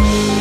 you.